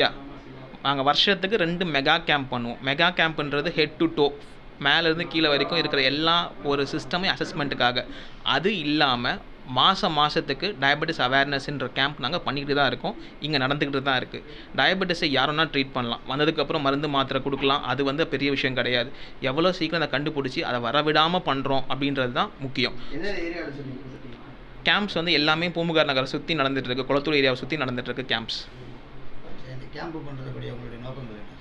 யா நாங்கள் வருஷத்துக்கு ரெண்டு மெகா கேம்ப் பண்ணுவோம். மெகா கேம்ப்ன்றது ஹெட் டு டோ மேலேருந்து கீழே வரைக்கும் இருக்கிற எல்லா ஒரு சிஸ்டமே அசஸ்மெண்ட்டுக்காக அது இல்லாமல் மாதம் மாதத்துக்கு டயபெட்டிஸ் அவேர்னஸ்ன்ற கேம்ப் நாங்கள் பண்ணிக்கிட்டு தான் இருக்கோம். இங்கே நடந்துக்கிட்டு தான் இருக்குது டயபெட்டிஸை யாருன்னா ட்ரீட் பண்ணலாம். வந்ததுக்கப்புறம் மருந்து மாத்திரை கொடுக்கலாம். அது வந்து பெரிய விஷயம் கிடையாது. எவ்வளோ சீக்கிரம் அதை கண்டுபிடிச்சி அதை வரவிடாமல் பண்ணுறோம் அப்படின்றது தான் முக்கியம். கேம்ப்ஸ் வந்து எல்லாமே பூம்புகார் நகரை சுற்றி நடந்துட்டு இருக்கு. குளத்தூர் ஏரியாவை சுற்றி நடந்துட்டு இருக்கு கேம்ப்ஸ் இந்த கேம்ப் பண்ணுறதுக்கூடிய உங்களுடைய நோக்கங்கள் என்ன?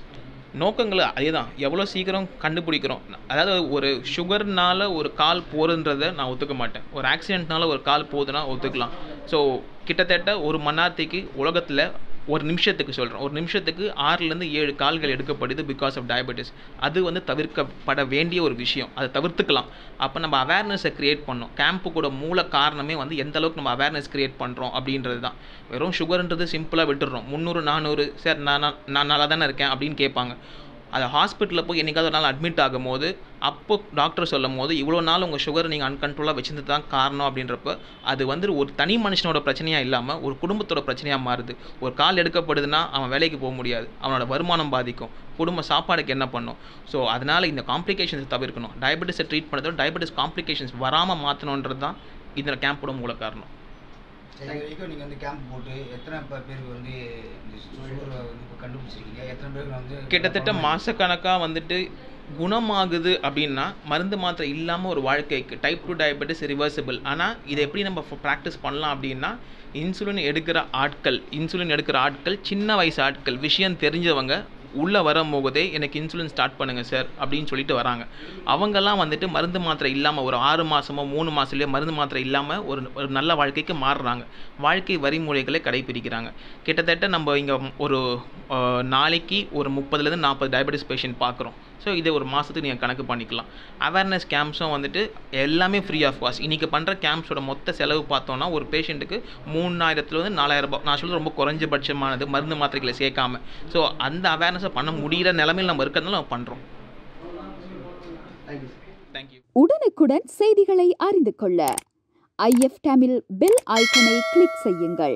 நோக்கங்கள் அதே தான் எவ்வளோ சீக்கிரம் கண்டுபிடிக்கிறோம். அதாவது ஒரு சுகர்னால ஒரு கால் போகிறதுன்றத நான் ஒத்துக்க மாட்டேன். ஒரு ஆக்சிடென்ட்னால ஒரு கால் போகுதுன்னா ஒத்துக்கலாம். ஸோ கிட்டத்தட்ட ஒரு மணி நேரத்துக்கு உலகத்தில் ஒரு நிமிஷத்துக்கு சொல்கிறோம் ஒரு நிமிஷத்துக்கு ஆறுலேருந்து ஏழு கால்கள் எடுக்கப்படுது பிகாஸ் ஆஃப் டயபெட்டிஸ் அது வந்து தவிர்க்கப்பட வேண்டிய ஒரு விஷயம். அதை தவிர்த்துக்கலாம். அப்போ நம்ம அவேர்னஸை க்ரியேட் பண்ணோம். கேம்ப்பு கூட மூல காரணமே வந்து எந்த அளவுக்கு நம்ம அவேர்னஸ் க்ரியேட் பண்ணுறோம் அப்படின்றது தான். வெறும் சுகர்ன்றது சிம்பிளாக விட்டுடுறோம். முந்நூறு நானூறு சார் நான் நான் நான் நல்லா தானே இருக்கேன் அப்படின்னு கேட்பாங்க. அது ஹாஸ்பிட்டலில் போய் என்னைக்காவது ஒரு நாள் அட்மிட் ஆகும்போது அப்போ டாக்டர் சொல்லும் போது இவ்வளோ நாள் உங்கள் சுகர் நீங்கள் அன்கண்ட்ரோலாக வச்சிருந்தது தான் காரணம் அப்படின்றப்ப அது வந்து ஒரு தனி மனுஷனோட பிரச்சனையாக இல்லாமல் ஒரு குடும்பத்தோட பிரச்சனையாக மாறுது. ஒரு கால் எடுக்கப்படுதுன்னா அவன் வேலைக்கு போக முடியாது. அவனோட வருமானம் பாதிக்கும். குடும்ப சாப்பாடுக்கு என்ன பண்ணும்? ஸோ அதனால் இந்த காம்ப்ளிகேஷன்ஸ் தவிர்க்கணும். டயபெட்டிஸை ட்ரீட் பண்ணுறதோட டயபெட்டிஸ் காம்ப்ளிகேஷன்ஸ் வராமல் மாற்றணுன்றது தான் இந்த கேம்போட மூல காரணம். சரி இது வரைக்கும் நீங்கள் வந்து கேம்ப் போட்டு எத்தனை பேருக்கு வந்து சுகரை கண்டுபிடிச்சிருக்கீங்க? எத்தனை பேருக்கு வந்து கிட்டத்தட்ட மாதக்கணக்காக வந்துட்டு குணமாகுது அப்படின்னா மருந்து மாத்திரை இல்லாமல் ஒரு வாழ்க்கைக்கு டைப் டூ டயபெட்டிஸ் ரிவர்சிபிள் ஆனால் இதை எப்படி நம்ம ப்ராக்டிஸ் பண்ணலாம் அப்படின்னா இன்சுலின் எடுக்கிற ஆட்கள் இன்சுலின் எடுக்கிற ஆட்கள் சின்ன வயசு ஆட்கள் விஷயம் தெரிஞ்சவங்க உள்ளே வரும்போதே எனக்கு இன்சுலின் ஸ்டார்ட் பண்ணுங்கள் சார் அப்படின்னு சொல்லிட்டு வராங்க. அவங்கெல்லாம் வந்துட்டு மருந்து மாத்திரை இல்லாமல் ஒரு ஆறு மாதமோ மூணு மாதத்துலேயே மருந்து மாத்திரை இல்லாமல் ஒரு ஒரு நல்ல வாழ்க்கைக்கு மாறுறாங்க. வாழ்க்கை வரிமுறைகளை கடைபிடிக்கிறாங்க கிட்டத்தட்ட நம்ம இங்கே ஒரு நாளைக்கு ஒரு முப்பதுலேருந்து நாற்பது டயபெட்டிஸ் பேஷண்ட் பார்க்குறோம். ஸோ இதை ஒரு மாதத்துக்கு நீங்கள் கணக்கு பண்ணிக்கலாம். அவேர்னஸ் கேம்ப்ஸும் வந்துட்டு எல்லாமே ஃப்ரீ ஆஃப் காஸ்ட் இன்றைக்கி பண்ணுற கேம்ப்ஸோட மொத்த செலவு பார்த்தோன்னா ஒரு பேஷண்ட்டுக்கு மூணாயிரத்துலேருந்து நாலாயிரம் ரூபாய் நான் சொல்கிறது ரொம்ப குறைஞ்சபட்சமானது. மருந்து மாத்திரைகளை சேர்க்காம. ஸோ அந்த அவேர்னஸை பண்ண முடிகிற நிலமையில் நம்ம இருக்கிறதுனால நம்ம பண்ணுறோம் உடனுக்குடன் செய்திகளை அறிந்து கொள்ள. ஐஎஃப் டேமில் பெல் ஐக்கனை கிளிக் செய்யுங்கள்.